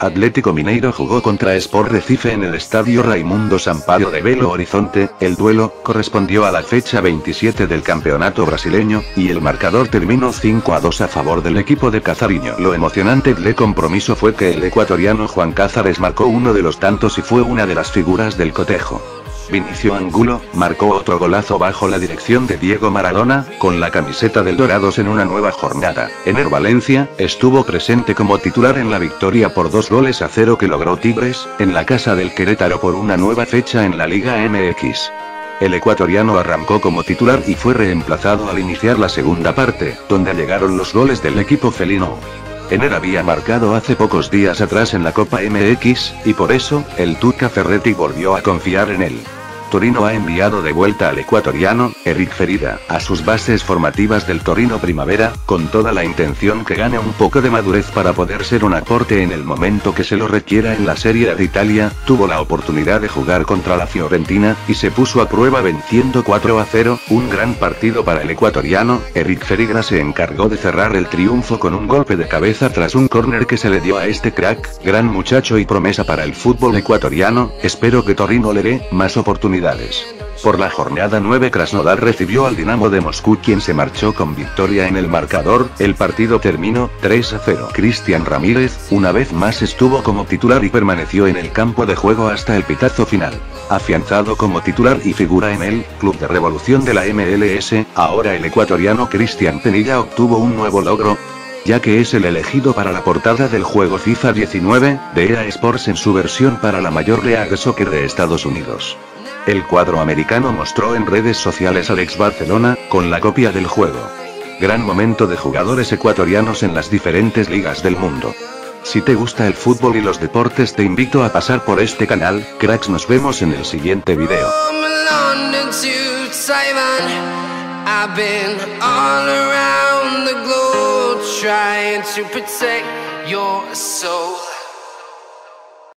Atlético Mineiro jugó contra Sport Recife en el estadio Raimundo Sampaio de Belo Horizonte. El duelo correspondió a la fecha 27 del campeonato brasileño, y el marcador terminó 5 a 2 a favor del equipo de Cazariño. Lo emocionante del compromiso fue que el ecuatoriano Juan Cázares marcó uno de los tantos y fue una de las figuras del cotejo. Vinicio Angulo, marcó otro golazo bajo la dirección de Diego Maradona, con la camiseta del Dorados en una nueva jornada. Ener Valencia, estuvo presente como titular en la victoria por dos goles a cero que logró Tigres, en la casa del Querétaro por una nueva fecha en la Liga MX. El ecuatoriano arrancó como titular y fue reemplazado al iniciar la segunda parte, donde llegaron los goles del equipo felino. Ener había marcado hace pocos días atrás en la Copa MX, y por eso, el Tuca Ferretti volvió a confiar en él. Torino ha enviado de vuelta al ecuatoriano, Eric Ferida, a sus bases formativas del Torino Primavera, con toda la intención que gane un poco de madurez para poder ser un aporte en el momento que se lo requiera en la Serie de Italia, tuvo la oportunidad de jugar contra la Fiorentina, y se puso a prueba venciendo 4 a 0, un gran partido para el ecuatoriano, Eric Ferida se encargó de cerrar el triunfo con un golpe de cabeza tras un córner que se le dio a este crack, gran muchacho y promesa para el fútbol ecuatoriano, espero que Torino le dé más oportunidades por la jornada 9 Krasnodar recibió al Dinamo de Moscú quien se marchó con victoria en el marcador, el partido terminó 3 a 0. Cristian Ramírez, una vez más estuvo como titular y permaneció en el campo de juego hasta el pitazo final. Afianzado como titular y figura en el Club de Revolución de la MLS, ahora el ecuatoriano Cristian Penilla obtuvo un nuevo logro, ya que es el elegido para la portada del juego FIFA 19, de EA Sports en su versión para la mayor League Soccer de Estados Unidos. El cuadro americano mostró en redes sociales al ex Barcelona, con la copia del juego. Gran momento de jugadores ecuatorianos en las diferentes ligas del mundo. Si te gusta el fútbol y los deportes te invito a pasar por este canal, cracks nos vemos en el siguiente video.